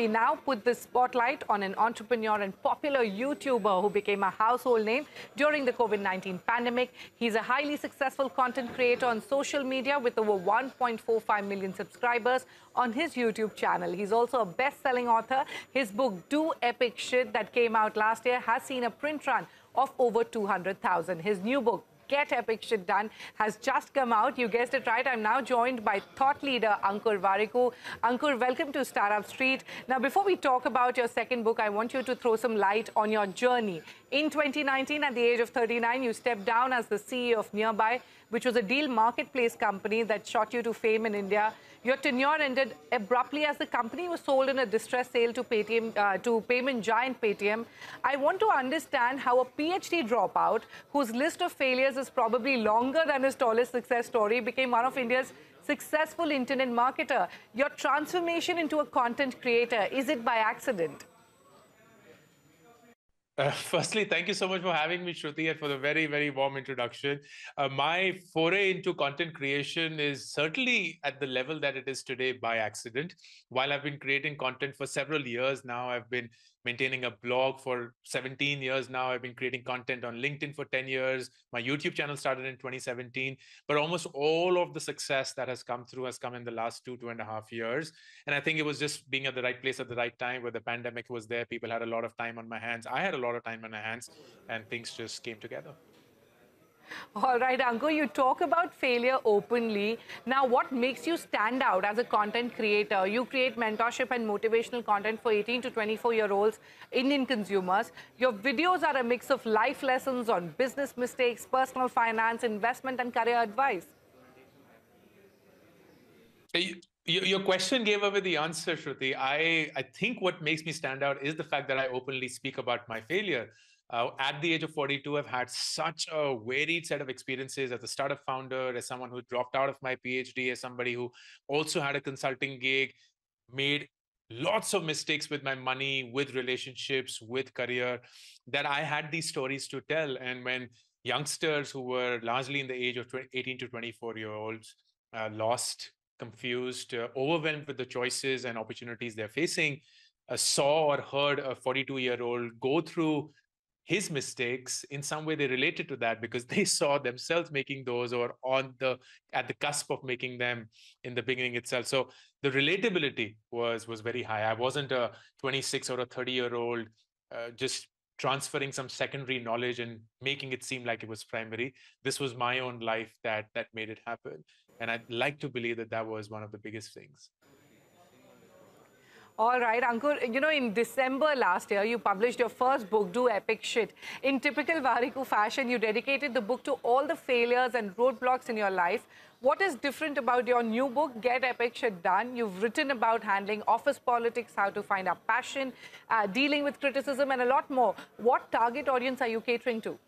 We now put the spotlight on an entrepreneur and popular YouTuber who became a household name during the COVID 19 pandemic. He's a highly successful content creator on social media with over 1.45 million subscribers on his YouTube channel. He's also a best selling author. His book, Do Epic Shit, that came out last year, has seen a print run of over 200,000. His new book, Get Epic Shit Done has just come out. You guessed it right. I'm now joined by thought leader Ankur Warikoo. Ankur, welcome to Startup Street. Now, before we talk about your second book, I want you to throw some light on your journey. In 2019, at the age of 39, you stepped down as the CEO of Nearbuy, which was a deal marketplace company that shot you to fame in India. Your tenure ended abruptly as the company was sold in a distress sale to Paytm, uh, to payment giant Paytm. I want to understand how a PhD dropout, whose list of failures is probably longer than his tallest success story, became one of India's successful internet marketer. Your transformation into a content creator, is it by accident? Uh, firstly, thank you so much for having me, Shruti, and for the very, very warm introduction. Uh, my foray into content creation is certainly at the level that it is today by accident. While I've been creating content for several years now, I've been maintaining a blog for 17 years now. I've been creating content on LinkedIn for 10 years. My YouTube channel started in 2017, but almost all of the success that has come through has come in the last two, two and a half years. And I think it was just being at the right place at the right time where the pandemic was there. People had a lot of time on my hands. I had a lot of time on my hands, and things just came together. All right, Ankur, you talk about failure openly. Now, what makes you stand out as a content creator? You create mentorship and motivational content for 18 to 24 year olds Indian consumers. Your videos are a mix of life lessons on business mistakes, personal finance, investment, and career advice. Your question gave away the answer, Shruti. I, I think what makes me stand out is the fact that I openly speak about my failure. Uh, at the age of 42, I've had such a varied set of experiences as a startup founder, as someone who dropped out of my PhD, as somebody who also had a consulting gig, made lots of mistakes with my money, with relationships, with career, that I had these stories to tell. And when youngsters who were largely in the age of 18 to 24 year olds uh, lost, confused, uh, overwhelmed with the choices and opportunities they're facing, uh, saw or heard a 42 year old go through his mistakes in some way they related to that because they saw themselves making those or on the at the cusp of making them in the beginning itself. So the relatability was was very high. I wasn't a 26 or a 30 year old uh, just transferring some secondary knowledge and making it seem like it was primary. This was my own life that that made it happen. And i'd like to believe that that was one of the biggest things all right, Ankur, you know, in December last year, you published your first book, Do Epic Shit. In typical Warikoo fashion, you dedicated the book to all the failures and roadblocks in your life. What is different about your new book, Get Epic Shit Done? You've written about handling office politics, how to find a passion, uh, dealing with criticism, and a lot more. What target audience are you catering to?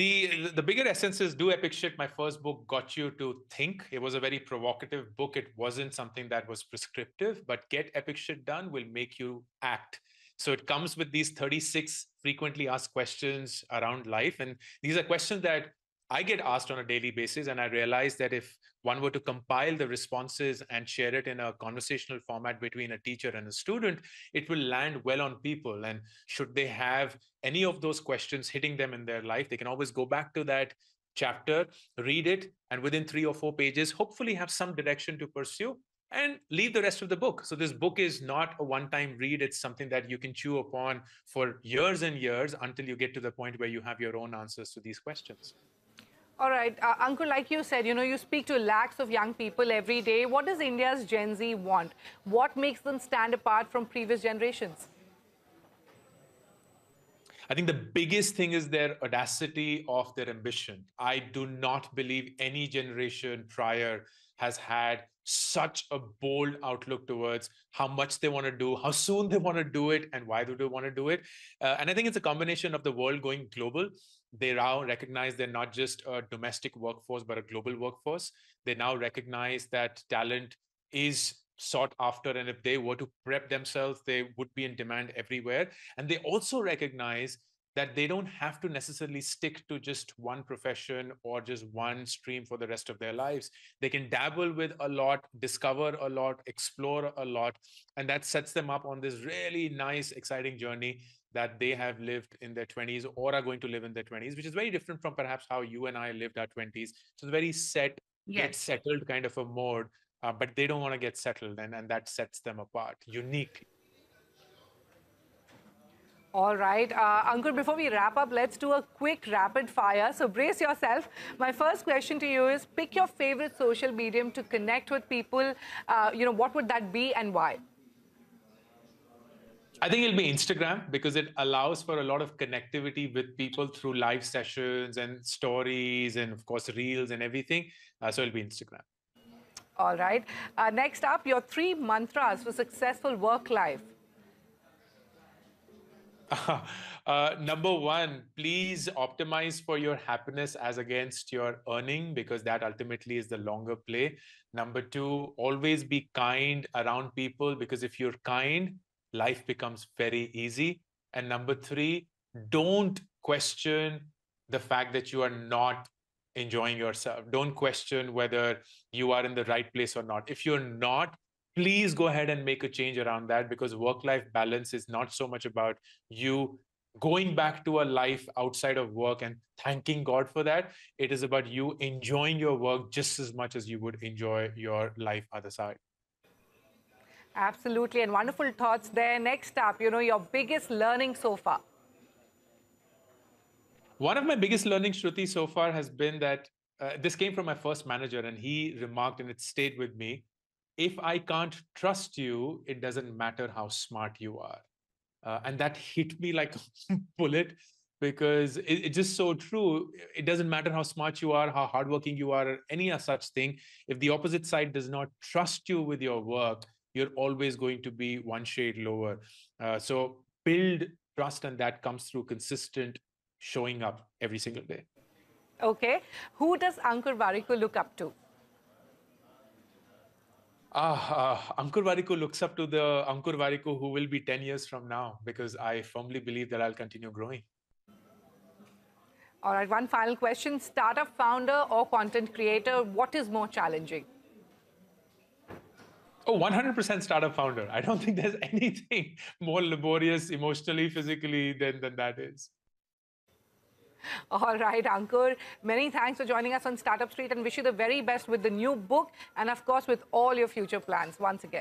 The the bigger essence is do epic shit. My first book got you to think. It was a very provocative book. It wasn't something that was prescriptive but get epic shit done will make you act. So it comes with these 36 frequently asked questions around life and these are questions that I get asked on a daily basis, and I realize that if one were to compile the responses and share it in a conversational format between a teacher and a student, it will land well on people. And should they have any of those questions hitting them in their life, they can always go back to that chapter, read it, and within three or four pages, hopefully have some direction to pursue and leave the rest of the book. So this book is not a one-time read. It's something that you can chew upon for years and years until you get to the point where you have your own answers to these questions. All right, uh, Ankur, like you said, you know, you speak to lakhs of young people every day. What does India's Gen Z want? What makes them stand apart from previous generations? I think the biggest thing is their audacity of their ambition. I do not believe any generation prior has had such a bold outlook towards how much they want to do, how soon they want to do it, and why do they want to do it. Uh, and I think it's a combination of the world going global they now recognize they're not just a domestic workforce, but a global workforce. They now recognize that talent is sought after. And if they were to prep themselves, they would be in demand everywhere. And they also recognize that they don't have to necessarily stick to just one profession or just one stream for the rest of their lives. They can dabble with a lot, discover a lot, explore a lot, and that sets them up on this really nice, exciting journey that they have lived in their 20s or are going to live in their 20s, which is very different from perhaps how you and I lived our 20s. So it's very set, yes. get settled kind of a mode, uh, but they don't want to get settled, and, and that sets them apart uniquely. All right. Uh, Ankur, before we wrap up, let's do a quick rapid fire. So brace yourself. My first question to you is pick your favorite social medium to connect with people. Uh, you know, what would that be and why? I think it'll be Instagram because it allows for a lot of connectivity with people through live sessions and stories and, of course, reels and everything. Uh, so it'll be Instagram. All right. Uh, next up, your three mantras for successful work life. Uh, number one, please optimize for your happiness as against your earning because that ultimately is the longer play. Number two, always be kind around people because if you're kind, life becomes very easy. And number three, don't question the fact that you are not enjoying yourself. Don't question whether you are in the right place or not. If you're not, please go ahead and make a change around that because work life balance is not so much about you going back to a life outside of work and thanking God for that. It is about you enjoying your work just as much as you would enjoy your life other side. Absolutely. And wonderful thoughts there. Next up, you know, your biggest learning so far. One of my biggest learnings, Shruti, so far has been that uh, this came from my first manager, and he remarked, and it stayed with me if I can't trust you, it doesn't matter how smart you are. Uh, and that hit me like a bullet because it, it's just so true. It doesn't matter how smart you are, how hardworking you are, any such thing. If the opposite side does not trust you with your work, you're always going to be one shade lower. Uh, so build trust, and that comes through consistent showing up every single day. Okay. Who does Ankur Warikoo look up to? Ah, uh, Ankur Warikoo looks up to the Ankur Warikoo who will be 10 years from now because I firmly believe that I'll continue growing. All right, one final question. Startup founder or content creator, what is more challenging? Oh, 100% startup founder. I don't think there's anything more laborious emotionally, physically than, than that is. All right, Ankur. Many thanks for joining us on Startup Street and wish you the very best with the new book and, of course, with all your future plans once again.